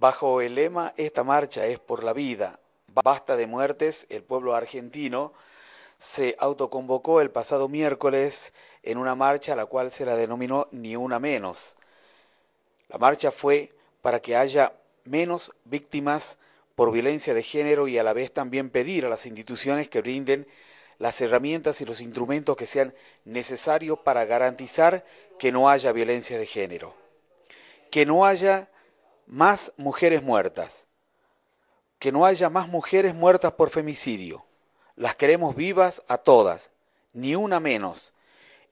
Bajo el lema Esta marcha es por la vida, basta de muertes, el pueblo argentino se autoconvocó el pasado miércoles en una marcha a la cual se la denominó Ni una menos. La marcha fue para que haya menos víctimas por violencia de género y a la vez también pedir a las instituciones que brinden las herramientas y los instrumentos que sean necesarios para garantizar que no haya violencia de género, que no haya más mujeres muertas, que no haya más mujeres muertas por femicidio. Las queremos vivas a todas, ni una menos.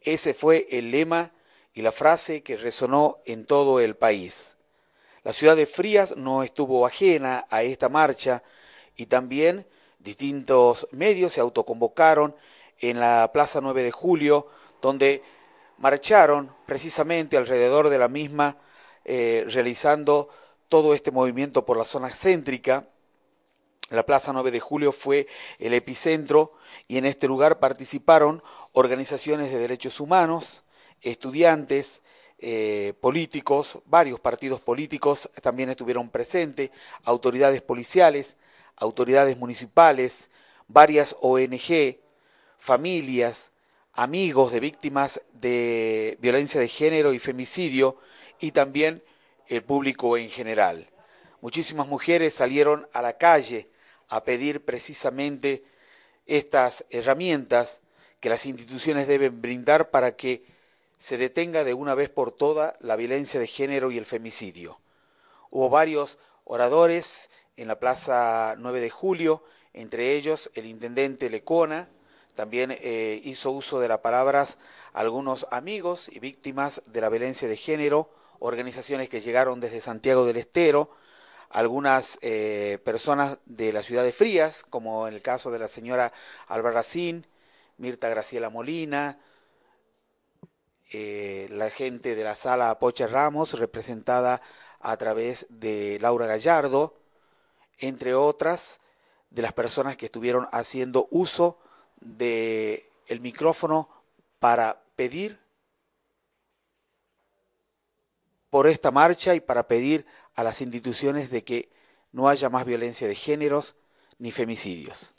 Ese fue el lema y la frase que resonó en todo el país. La ciudad de Frías no estuvo ajena a esta marcha y también distintos medios se autoconvocaron en la Plaza 9 de Julio, donde marcharon precisamente alrededor de la misma, eh, realizando todo este movimiento por la zona céntrica. La Plaza 9 de Julio fue el epicentro y en este lugar participaron organizaciones de derechos humanos, estudiantes, eh, políticos, varios partidos políticos también estuvieron presentes, autoridades policiales, autoridades municipales, varias ONG, familias, amigos de víctimas de violencia de género y femicidio y también el público en general. Muchísimas mujeres salieron a la calle a pedir precisamente estas herramientas que las instituciones deben brindar para que se detenga de una vez por todas la violencia de género y el femicidio. Hubo varios oradores en la Plaza 9 de Julio, entre ellos el intendente Lecona, también eh, hizo uso de las palabras algunos amigos y víctimas de la violencia de género, organizaciones que llegaron desde Santiago del Estero, algunas eh, personas de la ciudad de Frías, como en el caso de la señora Albarracín, Mirta Graciela Molina, eh, la gente de la sala Poche Ramos, representada a través de Laura Gallardo, entre otras de las personas que estuvieron haciendo uso del el micrófono para pedir por esta marcha y para pedir a las instituciones de que no haya más violencia de géneros ni femicidios.